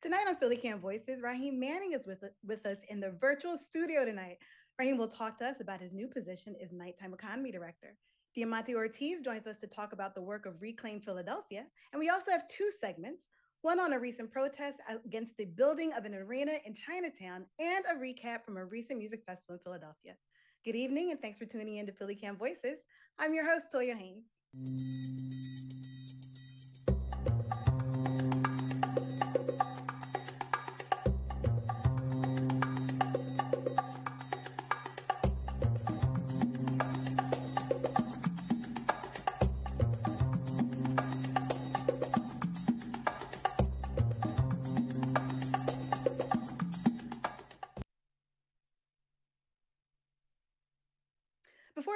Tonight on PhillyCAM Voices, Raheem Manning is with, with us in the virtual studio tonight. Raheem will talk to us about his new position as Nighttime Economy Director. Diamante Ortiz joins us to talk about the work of Reclaim Philadelphia. And we also have two segments one on a recent protest against the building of an arena in Chinatown, and a recap from a recent music festival in Philadelphia. Good evening, and thanks for tuning in to PhillyCAM Voices. I'm your host, Toya Haynes.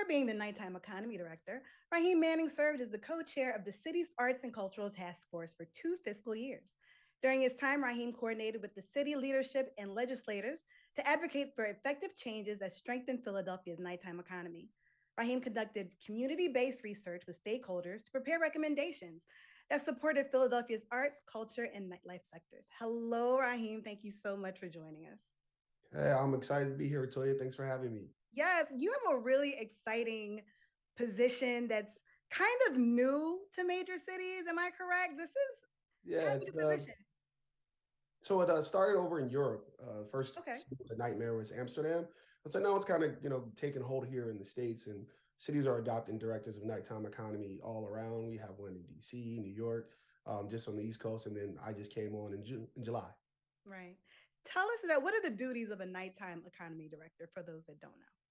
Being the nighttime economy director, Raheem Manning served as the co-chair of the city's Arts and Cultural Task Force for two fiscal years. During his time, Raheem coordinated with the city leadership and legislators to advocate for effective changes that strengthen Philadelphia's nighttime economy. Raheem conducted community-based research with stakeholders to prepare recommendations that supported Philadelphia's arts, culture, and nightlife sectors. Hello, Raheem. Thank you so much for joining us. Hey, I'm excited to be here, Toya. Thanks for having me. Yes, you have a really exciting position that's kind of new to major cities. Am I correct? This is yeah, it's uh, so it uh, started over in Europe. Uh, first, okay. the night mayor was Amsterdam, but so now it's kind of you know taking hold here in the states, and cities are adopting directives of nighttime economy all around. We have one in D.C., New York, um, just on the East Coast, and then I just came on in, Ju- in July. Right. Tell us about what are the duties of a nighttime economy director for those that don't know.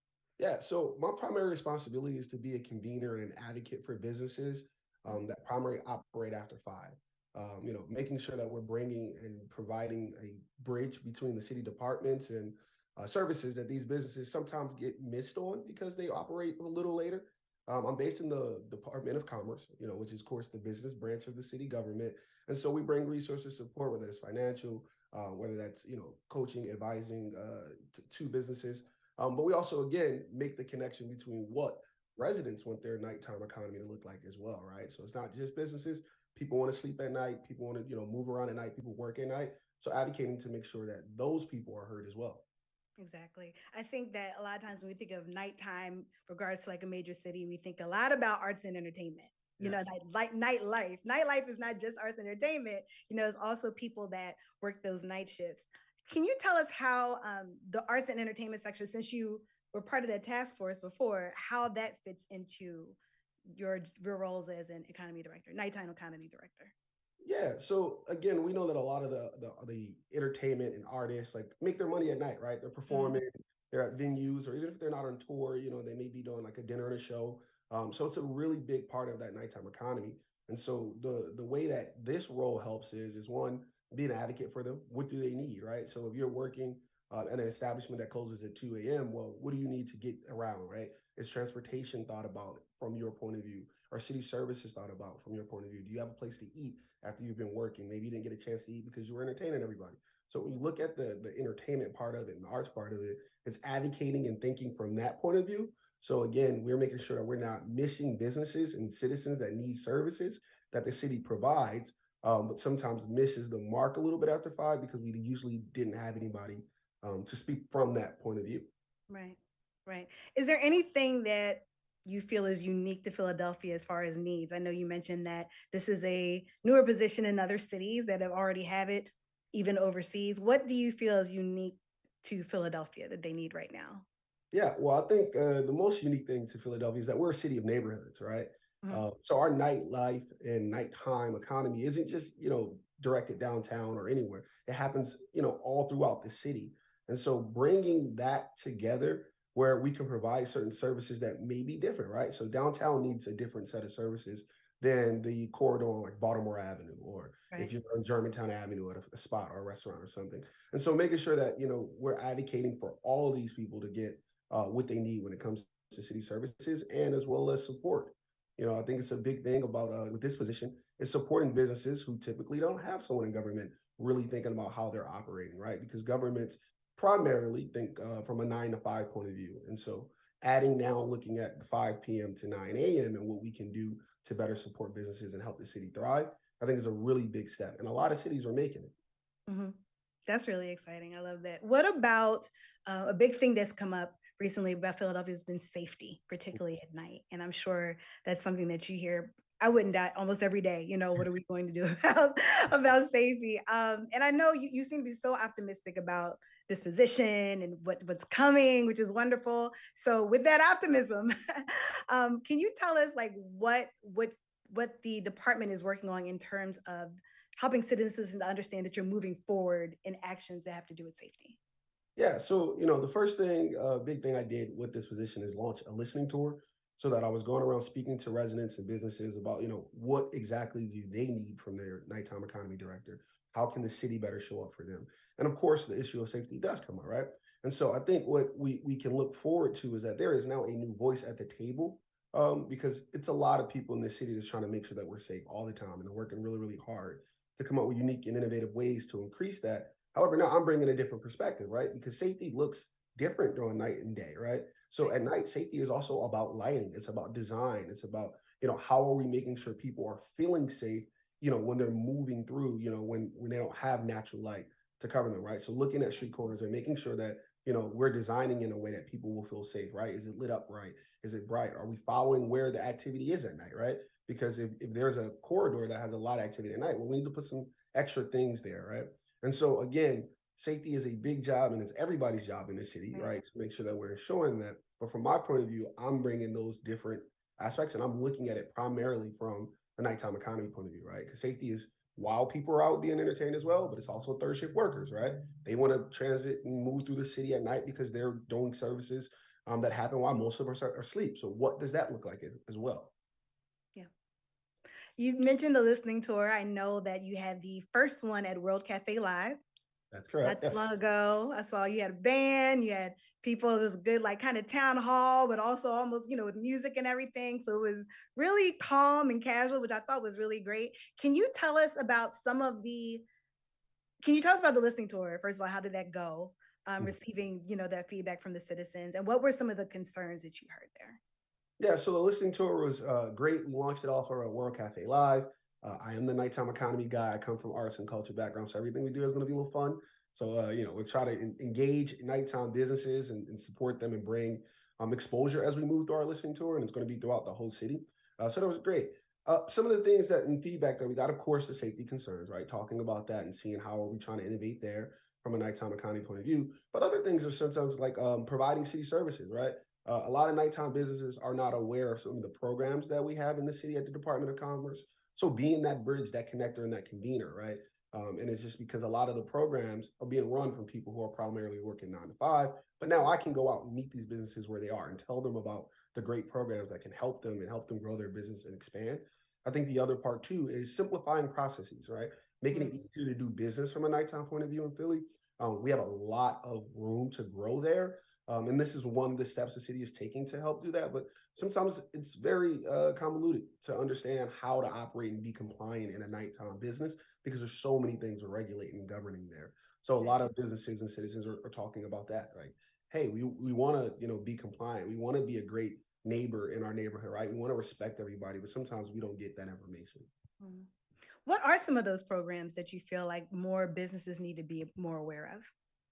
Yeah, so my primary responsibility is to be a convener and an advocate for businesses um, that primarily operate after five. Um, you know, making sure that we're bringing and providing a bridge between the city departments and uh, services that these businesses sometimes get missed on because they operate a little later. Um, I'm based in the Department of Commerce, you know, which is, of course, the business branch of the city government, and so we bring resources support, whether it's financial, uh, whether that's you know coaching, advising uh, to, to businesses, um, but we also, again, make the connection between what residents want their nighttime economy to look like as well, right? So it's not just businesses. People want to sleep at night. People want to, you know, move around at night. People work at night. So advocating to make sure that those people are heard as well. Exactly. I think that a lot of times when we think of nighttime, regards to like a major city, we think a lot about arts and entertainment. You yes. know, like nightlife. Nightlife is not just arts and entertainment. You know, it's also people that work those night shifts. Can you tell us how um, the arts and entertainment sector, since you were part of that task force before, how that fits into your your roles as an economy director, nighttime economy director? Yeah. So again, we know that a lot of the the, the entertainment and artists like make their money at night, right? They're mm-hmm. performing, mm-hmm. they're at venues, or even if they're not on tour, you know, they may be doing like a dinner and a show. Um, so it's a really big part of that nighttime economy. And so the the way that this role helps is is one be an advocate for them. What do they need, right? So if you're working uh, at an establishment that closes at 2 a.m., well, what do you need to get around, right? Is transportation thought about from your point of view? Are city services thought about from your point of view? Do you have a place to eat after you've been working? Maybe you didn't get a chance to eat because you were entertaining everybody. So when you look at the the entertainment part of it and the arts part of it, it's advocating and thinking from that point of view. So again, we're making sure that we're not missing businesses and citizens that need services that the city provides, um, but sometimes misses the mark a little bit after five because we usually didn't have anybody um, to speak from that point of view. Right, right. Is there anything that you feel is unique to Philadelphia as far as needs? I know you mentioned that this is a newer position in other cities that have already have it, even overseas. What do you feel is unique to Philadelphia that they need right now? Yeah, well, I think uh, the most unique thing to Philadelphia is that we're a city of neighborhoods, right? Mm-hmm. Uh, so our nightlife and nighttime economy isn't just you know directed downtown or anywhere. It happens you know all throughout the city, and so bringing that together where we can provide certain services that may be different, right? So downtown needs a different set of services than the corridor like Baltimore Avenue, or right. if you're on Germantown Avenue at a, a, spot or a restaurant or something. And so making sure that you know we're advocating for all of these people to get uh, what they need when it comes to city services and as well as support. You know, I think it's a big thing about uh, with this position is supporting businesses who typically don't have someone in government really thinking about how they're operating, right? Because governments primarily think uh, from a nine to five point of view, and so adding now looking at the 5 p.m. to 9 a.m. and what we can do to better support businesses and help the city thrive, I think is a really big step, and a lot of cities are making it. Mm-hmm. That's really exciting. I love that. What about uh, a big thing that's come up recently about Philadelphia has been safety, particularly at night. And I'm sure that's something that you hear. I wouldn't die almost every day. You know, what are we going to do about about safety? Um, and I know you, you seem to be so optimistic about this position and what, what's coming, which is wonderful. So with that optimism, um, can you tell us like what what what the department is working on in terms of helping citizens to understand that you're moving forward in actions that have to do with safety? Yeah, so you know, the first thing, uh, big thing I did with this position is launch a listening tour, so that I was going around speaking to residents and businesses about, you know, what exactly do they need from their nighttime economy director? How can the city better show up for them? And of course, the issue of safety does come up, right? And so I think what we we can look forward to is that there is now a new voice at the table um, because it's a lot of people in this city that's trying to make sure that we're safe all the time and they're working really, really hard to come up with unique and innovative ways to increase that. However, now I'm bringing a different perspective, right? Because safety looks different during night and day, right? So at night, safety is also about lighting. It's about design. It's about, you know, how are we making sure people are feeling safe, you know, when they're moving through, you know, when when they don't have natural light to cover them, right? So looking at street corners and making sure that, you know, we're designing in a way that people will feel safe, right? Is it lit up right? Is it bright? Are we following where the activity is at night, right? Because if, if there's a corridor that has a lot of activity at night, well, we need to put some extra things there, right? And so again, safety is a big job and it's everybody's job in the city, right. right? To make sure that we're showing that. But from my point of view, I'm bringing those different aspects and I'm looking at it primarily from a nighttime economy point of view, right? Because safety is while people are out being entertained as well, but it's also third shift workers, right? They want to transit and move through the city at night because they're doing services um, that happen while most of us are, are asleep. So what does that look like as well? You mentioned the listening tour. I know that you had the first one at World Cafe Live. That's correct. Not too yes. long ago. I saw you had a band, you had people, it was good, like kind of town hall, but also almost, you know, with music and everything. So it was really calm and casual, which I thought was really great. Can you tell us about some of the, can you tell us about the listening tour? First of all, how did that go? Um, mm-hmm. Receiving, you know, that feedback from the citizens and what were some of the concerns that you heard there? Yeah, so the listening tour was uh, great. We launched it off of our World Cafe Live. Uh, I am the nighttime economy guy. I come from arts and culture background, so everything we do is going to be a little fun. So uh, you know, we try to engage nighttime businesses and, and, support them and bring um, exposure as we move through our listening tour, and it's going to be throughout the whole city. Uh, so that was great. Uh, some of the things that in feedback that we got, of course, the safety concerns, right? Talking about that and seeing how are we trying to innovate there from a nighttime economy point of view. But other things are sometimes like um, providing city services, right? Uh, a lot of nighttime businesses are not aware of some of the programs that we have in the city at the Department of Commerce. So being that bridge, that connector, and that convener, right? Um, and it's just because a lot of the programs are being run from people who are primarily working nine to five. But now I can go out and meet these businesses where they are and tell them about the great programs that can help them and help them grow their business and expand. I think the other part too is simplifying processes, right? Making it easier to do business from a nighttime point of view in Philly. Um, we have a lot of room to grow there. Um, and this is one of the steps the city is taking to help do that. But sometimes it's very uh, convoluted to understand how to operate and be compliant in a nighttime business because there's so many things we're regulating and governing there. So a lot of businesses and citizens are, are talking about that. Like, hey, we we want to you know be compliant. We want to be a great neighbor in our neighborhood, right? We want to respect everybody, but sometimes we don't get that information. Mm-hmm. What are some of those programs that you feel like more businesses need to be more aware of?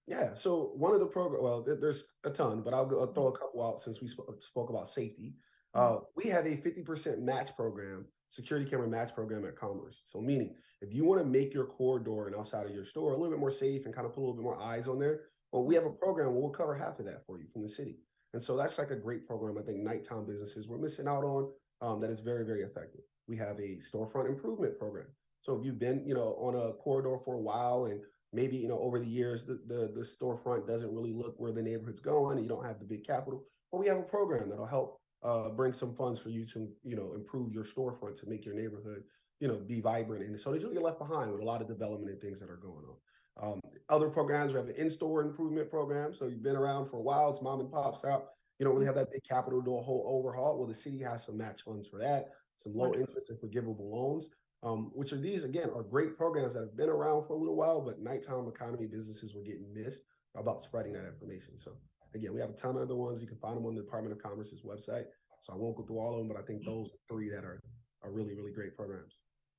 Yeah. So one of the program, well, there's a ton, but I'll, go, I'll throw a couple out since we sp- spoke about safety. Uh, mm-hmm. we have a 50% match program, security camera match program at Commerce. So meaning, if you want to make your corridor and outside of your store a little bit more safe and kind of put a little bit more eyes on there, well, we have a program where we'll cover half of that for you from the city. And so that's like a great program. I think nighttime businesses we're missing out on um, that is very, very effective. We have a storefront improvement program. So if you've been, you know, on a corridor for a while and maybe you know over the years the, the the storefront doesn't really look where the neighborhood's going and you don't have the big capital but we have a program that'll help uh, bring some funds for you to you know improve your storefront to make your neighborhood you know be vibrant. And so that you don't get left behind with a lot of development and things that are going on. Um, other programs we have an in-store improvement program. So you've been around for a while it's mom and pops out. You don't really have that big capital to do a whole overhaul. Well the city has some match funds for that some low interest and forgivable loans um, which are these again are great programs that have been around for a little while, but nighttime economy businesses were getting missed about spreading that information. So again, we have a ton of other ones. You can find them on the Department of Commerce's website. So I won't go through all of them, but I think those three that are are really really great programs.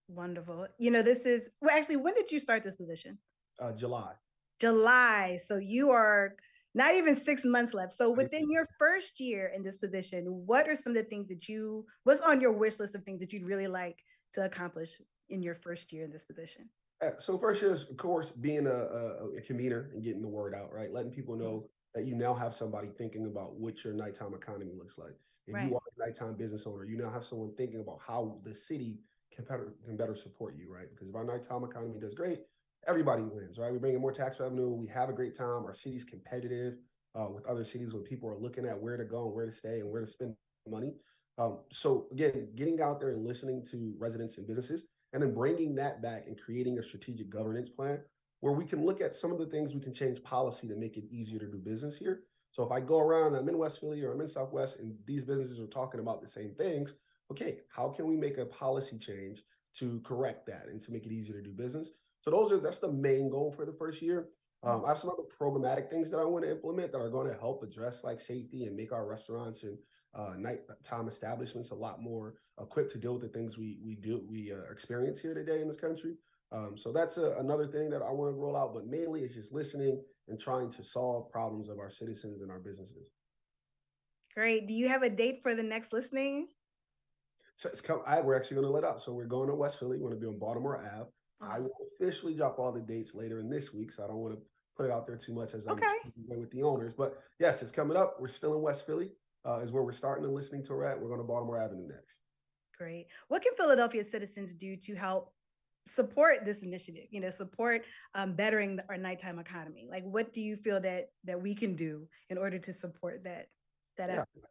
Wonderful. You know, this is well. Actually, when did you start this position? Uh, July. July. So you are not even six months left. So within your first year in this position, what are some of the things that you what's on your wish list of things that you'd really like to accomplish in your first year in this position? Uh, so first is of course being a, a, a convener and getting the word out, right? Letting people know that you now have somebody thinking about what your nighttime economy looks like. If right. you are a nighttime business owner, you now have someone thinking about how the city can better can better support you, right? Because if our nighttime economy does great, everybody wins, right? We bring in more tax revenue, we have a great time. Our city's competitive uh, with other cities when people are looking at where to go and where to stay and where to spend money. Um, so again, getting out there and listening to residents and businesses, and then bringing that back and creating a strategic governance plan where we can look at some of the things we can change policy to make it easier to do business here. So if I go around, I'm in West Philly or I'm in Southwest, and these businesses are talking about the same things. Okay, how can we make a policy change to correct that and to make it easier to do business? So those are that's the main goal for the first year. Um, I have some other programmatic things that I want to implement that are going to help address like safety and make our restaurants and uh, nighttime establishments a lot more equipped to deal with the things we we do we uh, experience here today in this country. Um, so that's a, another thing that I want to roll out, but mainly it's just listening and trying to solve problems of our citizens and our businesses. Great. Do you have a date for the next listening? So it's come, I, we're actually going to let out. So we're going to West Philly. We're going to be on Baltimore Ave. I will officially drop all the dates later in this week, so I don't want to put it out there too much as I'm okay. with the owners. But yes, it's coming up. We're still in West Philly, uh, is where we're starting and listening to at. We're going to Baltimore Avenue next. Great. What can Philadelphia citizens do to help support this initiative? You know, support um, bettering our nighttime economy. Like, what do you feel that that we can do in order to support that that yeah. effort?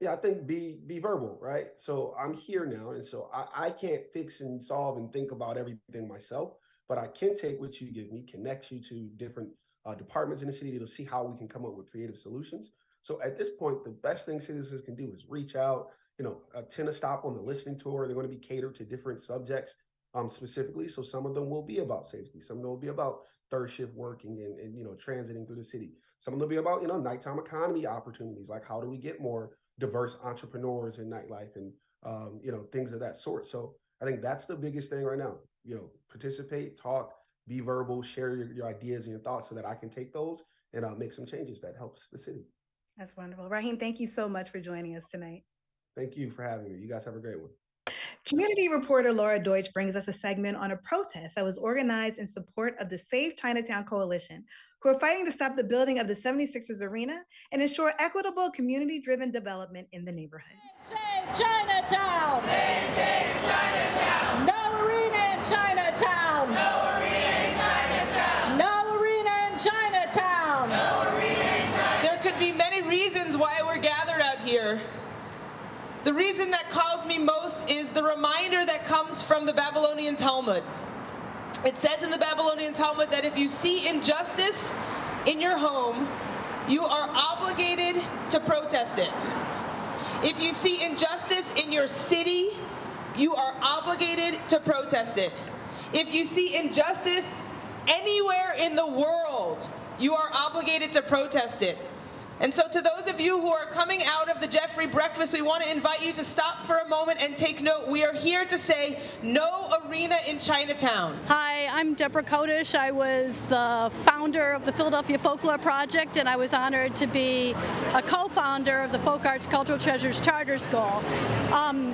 yeah, I think be be verbal, right? So I'm here now, and so I, I can't fix and solve and think about everything myself, but I can take what you give me, connect you to different uh, departments in the city to see how we can come up with creative solutions. So at this point, the best thing citizens can do is reach out, you know, attend a stop on the listening tour. They're going to be catered to different subjects um, specifically. So some of them will be about safety. Some of them will be about third shift working and, and you know transiting through the city. Some of them will be about you know nighttime economy opportunities, like how do we get more diverse entrepreneurs in nightlife and um, you know things of that sort. So I think that's the biggest thing right now. You know, participate, talk, be verbal, share your, your ideas and your thoughts so that I can take those and uh, make some changes that helps the city. That's wonderful. Raheem, thank you so much for joining us tonight. Thank you for having me. You guys have a great one. Community reporter Laura Deutsch brings us a segment on a protest that was organized in support of the Save Chinatown Coalition, who are fighting to stop the building of the 76ers Arena and ensure equitable community driven development in the neighborhood. Save Chinatown! Save, save Chinatown! No arena in Chinatown! Here. The reason that calls me most is the reminder that comes from the Babylonian Talmud. It says in the Babylonian Talmud that if you see injustice in your home, you are obligated to protest it. If you see injustice in your city, you are obligated to protest it. If you see injustice anywhere in the world, you are obligated to protest it. And so to those of you who are coming out of the Jeffrey breakfast, we want to invite you to stop for a moment and take note. We are here to say no arena in Chinatown. Hi, I'm Deborah Kodish. I was the founder of the Philadelphia Folklore Project, and I was honored to be a co-founder of the Folk Arts Cultural Treasures Charter School. Um,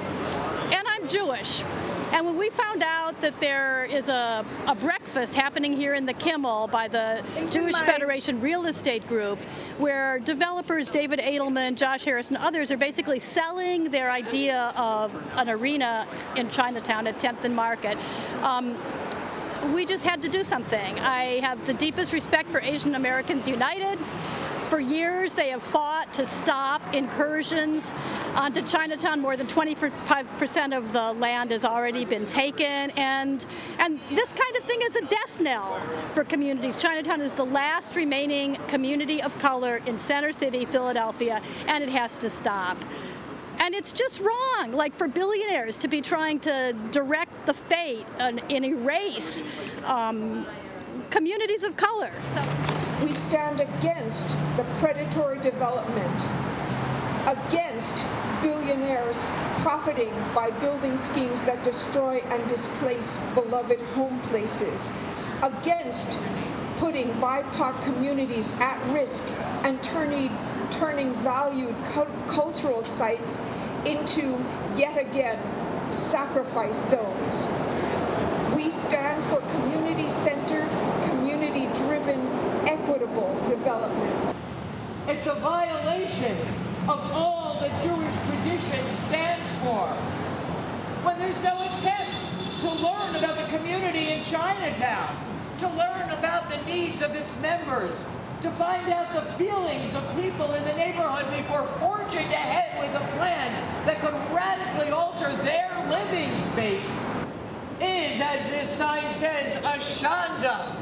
and I'm Jewish. And when we found out that there is a, a breakfast happening here in the Kimmel by the Jewish Federation Real Estate Group, where developers David Adelman, Josh Harris, and others are basically selling their idea of an arena in Chinatown at 10th and Market, um, we just had to do something. I have the deepest respect for Asian Americans United. For years, they have fought to stop incursions onto Chinatown. More than 25% of the land has already been taken, and and this kind of thing is a death knell for communities. Chinatown is the last remaining community of color in Center City, Philadelphia, and it has to stop. And it's just wrong, like for billionaires to be trying to direct the fate and, and erase um, communities of color. So we stand against the predatory development against billionaires profiting by building schemes that destroy and displace beloved home places, against putting BIPOC communities at risk and turning, turning valued cultural sites into yet again sacrifice zones. We stand for community-centered, community-driven, equitable development. It's a violation of all that Jewish tradition stands for. When there's no attempt to learn about the community in Chinatown, to learn about the needs of its members, to find out the feelings of people in the neighborhood before forging ahead with a plan that could radically alter their living space is, as this sign says, a shanda.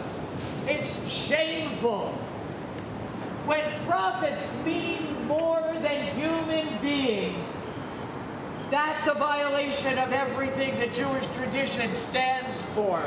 It's shameful. When profits mean more than human beings, that's a violation of everything the Jewish tradition stands for.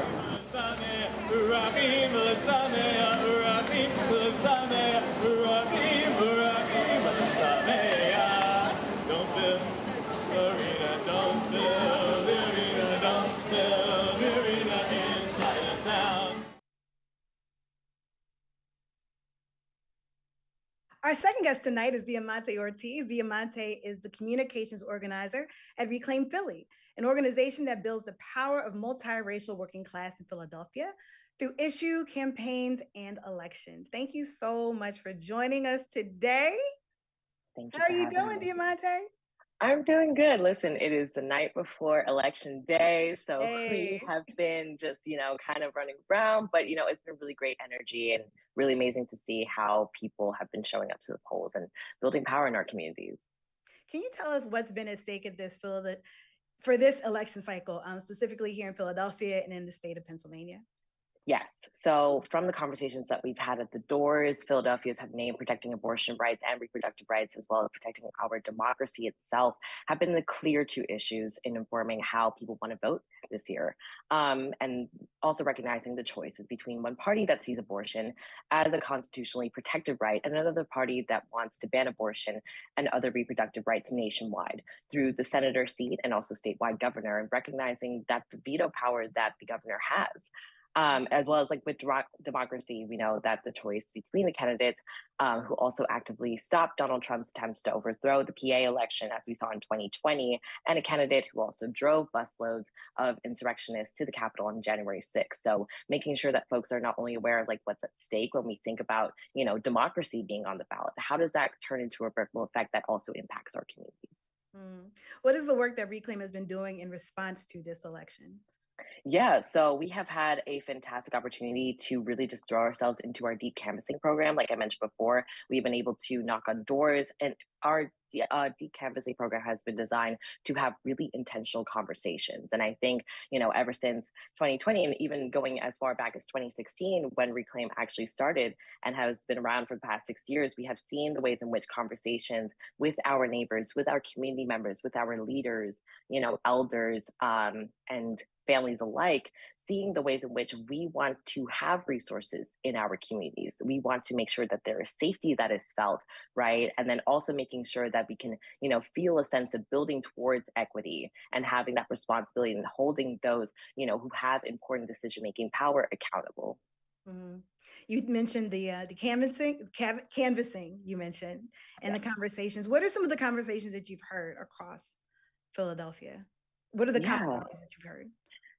Our second guest tonight is Diamante Ortiz. Diamante is the communications organizer at Reclaim Philly, an organization that builds the power of multiracial working class in Philadelphia through issue, campaigns, and elections. Thank you so much for joining us today. Thank you. How are you doing, me. Diamante? I'm doing good. Listen, it is the night before election day. So hey. we have been just, you know, kind of running around, but, you know, it's been really great energy and really amazing to see how people have been showing up to the polls and building power in our communities. Can you tell us what's been at stake at this for this election cycle, um, specifically here in Philadelphia and in the state of Pennsylvania? Yes. So, from the conversations that we've had at the doors, Philadelphia's have named protecting abortion rights and reproductive rights, as well as protecting our democracy itself, have been the clear two issues in informing how people want to vote this year. Um, and also recognizing the choices between one party that sees abortion as a constitutionally protected right and another party that wants to ban abortion and other reproductive rights nationwide through the senator seat and also statewide governor, and recognizing that the veto power that the governor has um, as well as like with democracy, we know that the choice between the candidates um, who also actively stopped Donald Trump's attempts to overthrow the PA election, as we saw in 2020, and a candidate who also drove busloads of insurrectionists to the Capitol on January 6th. So making sure that folks are not only aware of like what's at stake when we think about you know democracy being on the ballot, how does that turn into a ripple effect that also impacts our communities? Mm. What is the work that Reclaim has been doing in response to this election? Yeah, so we have had a fantastic opportunity to really just throw ourselves into our deep canvassing program. Like I mentioned before, we've been able to knock on doors, and our uh, deep canvassing program has been designed to have really intentional conversations. And I think, you know, ever since 2020, and even going as far back as 2016, when Reclaim actually started and has been around for the past six years, we have seen the ways in which conversations with our neighbors, with our community members, with our leaders, you know, elders, um, and families alike, seeing the ways in which we want to have resources in our communities. We want to make sure that there is safety that is felt, right? And then also making sure that we can, you know, feel a sense of building towards equity and having that responsibility and holding those, you know, who have important decision making power accountable. Mm-hmm. You mentioned the uh, the canvassing, cav- canvassing. You mentioned and yeah. the conversations. What are some of the conversations that you've heard across Philadelphia? What are the yeah. commonalities that you've heard?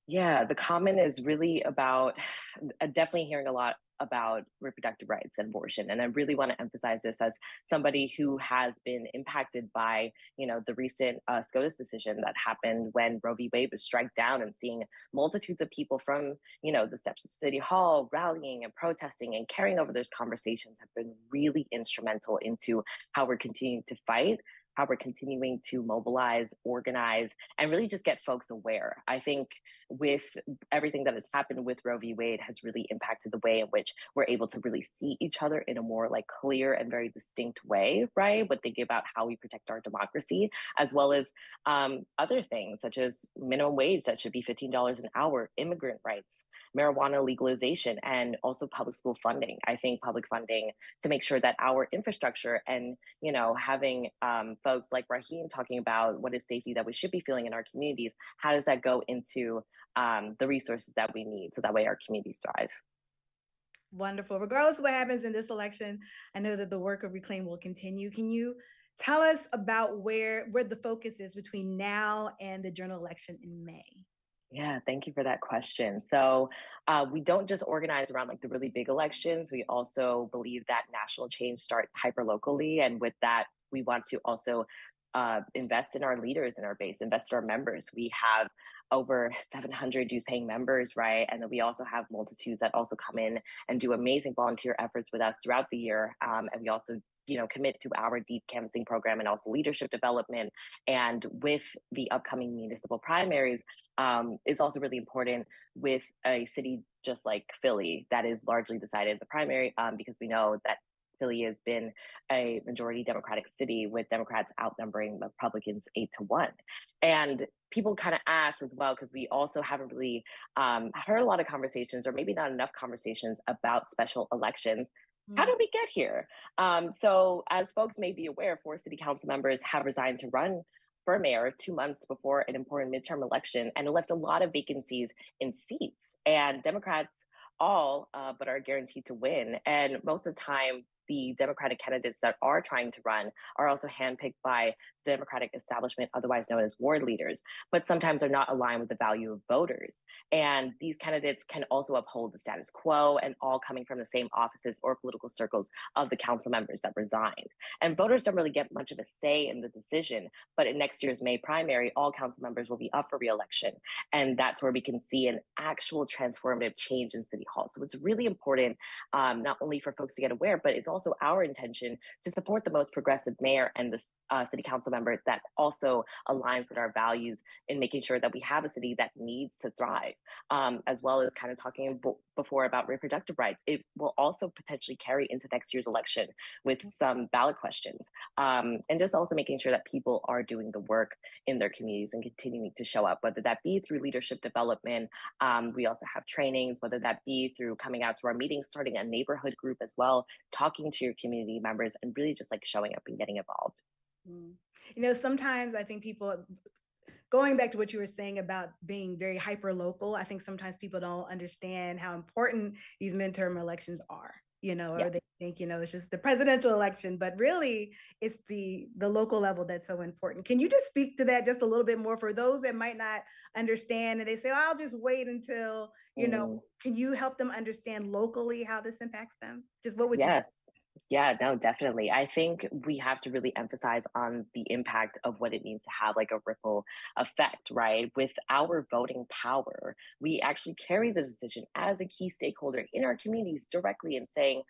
Yeah, the comment is really about definitely hearing a lot about reproductive rights and abortion and i really want to emphasize this as somebody who has been impacted by you know the recent uh, scotus decision that happened when roe v. Wade was struck down and seeing multitudes of people from you know the steps of city hall rallying and protesting and carrying over those conversations have been really instrumental into how we're continuing to fight how we're continuing to mobilize, organize, and really just get folks aware. I think with everything that has happened with Roe v. Wade has really impacted the way in which we're able to really see each other in a more like clear and very distinct way, right? But thinking about how we protect our democracy, as well as um, other things such as minimum wage that should be $15 an hour, immigrant rights, marijuana legalization, and also public school funding. I think public funding to make sure that our infrastructure and, you know, having um, folks like Raheem talking about what is safety that we should be feeling in our communities, how does that go into um, the resources that we need so that way our communities thrive? Wonderful. Regardless of what happens in this election, I know that the work of Reclaim will continue. Can you tell us about where where the focus is between now and the general election in May? Yeah, thank you for that question. So, uh, we don't just organize around like the really big elections. We also believe that national change starts hyper locally, and with that, we want to also uh, invest in our leaders in our base, invest in our members. We have over 700 dues paying members, right? And then we also have multitudes that also come in and do amazing volunteer efforts with us throughout the year. Um, and we also you know commit to our deep canvassing program and also leadership development and with the upcoming municipal primaries um, it's also really important with a city just like philly that is largely decided the primary um, because we know that Philly has been a majority Democratic city with Democrats outnumbering Republicans eight to one. And people kind of ask as well, because we also haven't really um, heard a lot of conversations, or maybe not enough conversations about special elections. How did we get here? Um, so, as folks may be aware, four city council members have resigned to run for mayor two months before an important midterm election, and it left a lot of vacancies in seats. And Democrats all uh, but are guaranteed to win. And most of the time, the Democratic candidates that are trying to run are also handpicked by the Democratic establishment, otherwise known as ward leaders, but sometimes are not aligned with the value of voters. And these candidates can also uphold the status quo and all coming from the same offices or political circles of the council members that resigned. And voters don't really get much of a say in the decision, but in next year's May primary, all council members will be up for reelection. And that's where we can see an actual transformative change in City Hall. So it's really important, um, not only for folks to get aware, but it's also our intention to support the most progressive mayor and the uh, city council member that also aligns with our values in making sure that we have a city that needs to thrive, um, as well as kind of talking b- before about reproductive rights. It will also potentially carry into next year's election with mm. some ballot questions, um, and just also making sure that people are doing the work in their communities and continuing to show up, whether that be through leadership development. Um, we also have trainings, whether that be through coming out to our meetings, starting a neighborhood group as well, talking to your community members, and really just like showing up and getting involved. Mm. You know, sometimes I think people, going back to what you were saying about being very hyper local, I think sometimes people don't understand how important these midterm elections are. You know, yeah. or they think you know it's just the presidential election, but really it's the the local level that's so important. Can you just speak to that just a little bit more for those that might not understand and they say, oh, "I'll just wait until you mm. know." Can you help them understand locally how this impacts them? Just what would yes. you? Say? Yeah, no, definitely. I think we have to really emphasize on the impact of what it means to have like a ripple effect, right? With our voting power, we actually carry the decision as a key stakeholder in our communities directly and saying,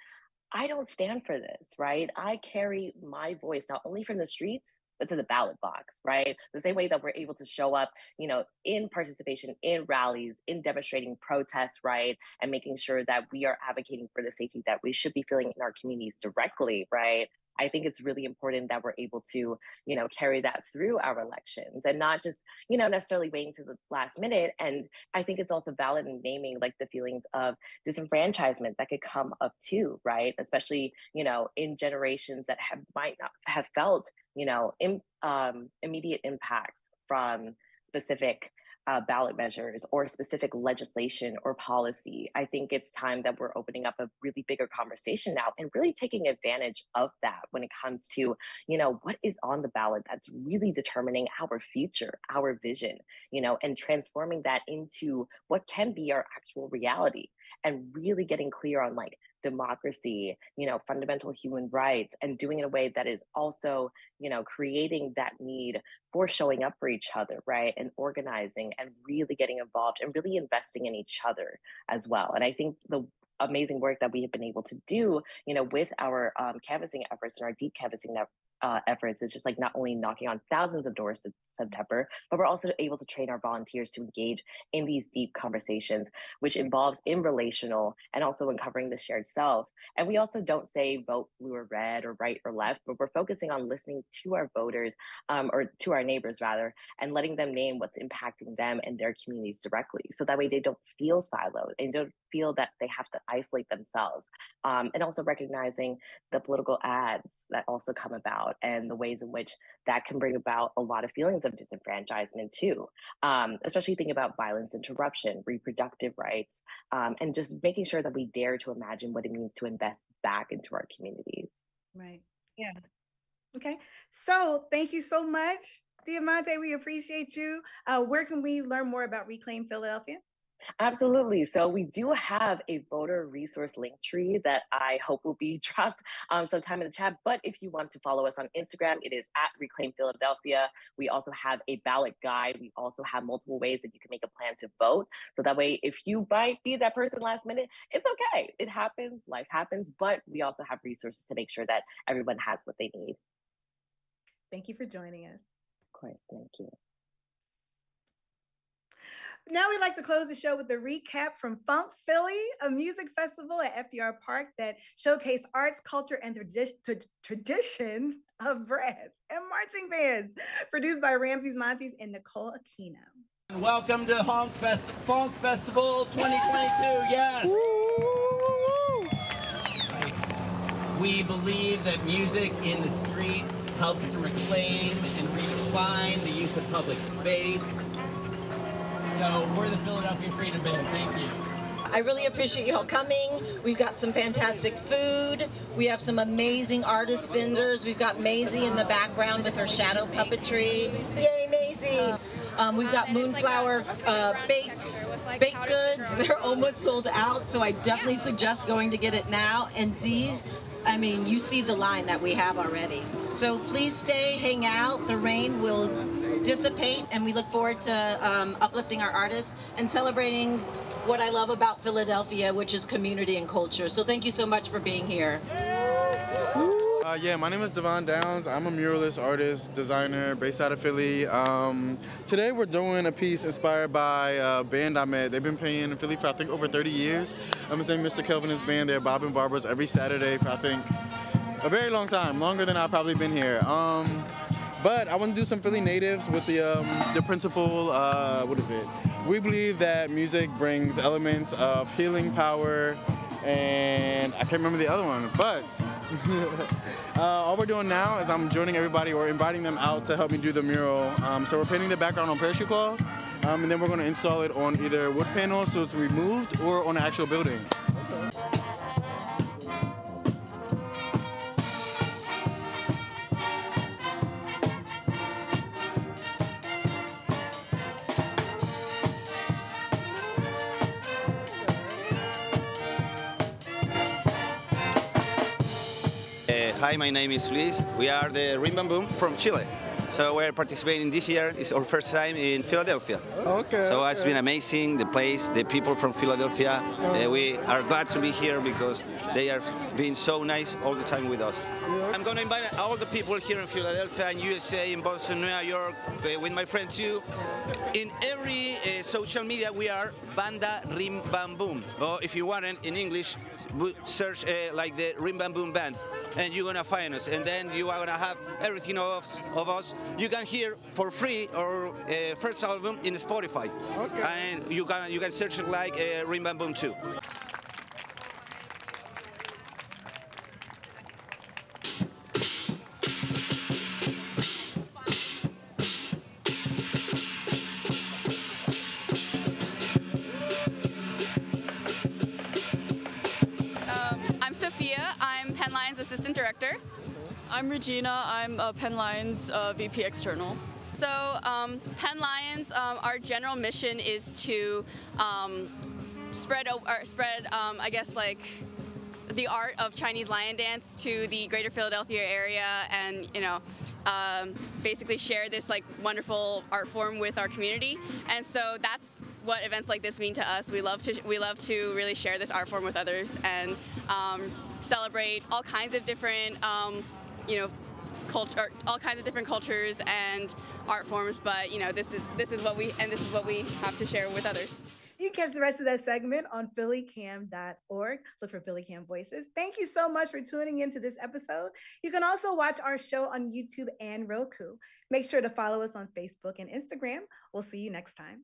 I don't stand for this, right? I carry my voice not only from the streets, to the ballot box, right? The same way that we're able to show up, you know, in participation in rallies, in demonstrating protests, right? And making sure that we are advocating for the safety that we should be feeling in our communities directly, right? I think it's really important that we're able to, you know, carry that through our elections and not just, you know, necessarily waiting to the last minute. And I think it's also valid in naming like the feelings of disenfranchisement that could come up too, right? Especially, you know, in generations that have might not have felt, you know, in, um, immediate impacts from specific uh, ballot measures or specific legislation or policy. I think it's time that we're opening up a really bigger conversation now and really taking advantage of that when it comes to, you know, what is on the ballot that's really determining our future, our vision, you know, and transforming that into what can be our actual reality and really getting clear on like democracy, you know, fundamental human rights, and doing it in a way that is also, you know, creating that need for showing up for each other, right? And organizing and really getting involved and really investing in each other as well. And I think the amazing work that we have been able to do, you know, with our um, canvassing efforts and our deep canvassing uh, efforts is just like not only knocking on thousands of doors in September, but we're also able to train our volunteers to engage in these deep conversations, which involves in relational and also uncovering the shared self. And we also don't say vote blue or red or right or left, but we're focusing on listening to our voters um, or to our neighbors rather, and letting them name what's impacting them and their communities directly. So that way they don't feel siloed and don't feel that they have to isolate themselves. Um, and also recognizing the political ads that also come about about and the ways in which that can bring about a lot of feelings of disenfranchisement too um, especially thinking about violence interruption reproductive rights um, and just making sure that we dare to imagine what it means to invest back into our communities. Right. Yeah. Okay. So thank you so much diamante. We appreciate you. Uh, where can we learn more about reclaim philadelphia Absolutely. So we do have a voter resource link tree that I hope will be dropped um, sometime in the chat. But if you want to follow us on Instagram, it is at Reclaim Philadelphia. We also have a ballot guide. We also have multiple ways that you can make a plan to vote. So that way, if you might be that person last minute, it's okay. It happens. Life happens. But we also have resources to make sure that everyone has what they need. Thank you for joining us. Of course. Thank you. Now we'd like to close the show with a recap from Funk Philly, a music festival at FDR Park that showcased arts, culture, and tradi- traditions of brass and marching bands, produced by Ramses Montes and Nicole Aquino. Welcome to Honk Fest- Funk Festival 2022. Yes. We believe that music in the streets helps to reclaim and redefine the use of public space so we're the Philadelphia Freedom Band. Thank you. I really appreciate you all coming. We've got some fantastic food. We have some amazing artist vendors. We've got Maisie in the background with her shadow puppetry. Yay, Maisie! Um, we've got Moonflower uh, baked baked goods. They're almost sold out, so I definitely suggest going to get it now. And Z's, I mean, you see the line that we have already. So please stay, hang out. The rain will dissipate, and we look forward to um, uplifting our artists and celebrating what I love about Philadelphia, which is community and culture. So thank you so much for being here. Uh, yeah, my name is Devon Downs. I'm a muralist, artist, designer based out of Philly. Um, today we're doing a piece inspired by a band I met. They've been playing in Philly for I think over 30 years. I'm his name Mr. Kelvin's band. They're Bob and Barbara's every Saturday for I think a very long time, longer than I've probably been here. Um, but I want to do some Philly natives with the um, the principle. Uh, what is it? We believe that music brings elements of healing power, and I can't remember the other one. But uh, all we're doing now is I'm joining everybody or inviting them out to help me do the mural. Um, so we're painting the background on parachute cloth, um, and then we're going to install it on either wood panels so it's removed or on an actual building. Hi, my name is Luis. We are the Rim Bam Bum from Chile. So we're participating this year. It's our first time in Philadelphia. Okay. So okay. it's been amazing. The place, the people from Philadelphia. Uh, we are glad to be here because they are being so nice all the time with us. Yeah. I'm going to invite all the people here in Philadelphia and USA, in Boston, New York, uh, with my friend too. In every uh, social media, we are Banda Rim Bam Bum. Or if you want it in English, search uh, like the Rim Bam Bum Band and you're gonna find us and then you are gonna have everything of, of us. You can hear for free our uh, first album in spotify. Okay. and you can you can search it like uh, rim bam bum 2 assistant director. I'm Regina. I'm a Penn Lions uh, VP external. So um, Penn Lions, um, our general mission is to um, spread, or spread, um, I guess, like the art of Chinese lion dance to the greater Philadelphia area and, you know, um, basically share this like wonderful art form with our community. And so that's what events like this mean to us. We love to we love to really share this art form with others and um, celebrate all kinds of different, um, you know, culture, all kinds of different cultures and art forms. But you know, this is this is what we and this is what we have to share with others. You can catch the rest of that segment on phillycam.org. Look for PhillyCam Voices. Thank you so much for tuning into this episode. You can also watch our show on YouTube and Roku. Make sure to follow us on Facebook and Instagram. We'll see you next time.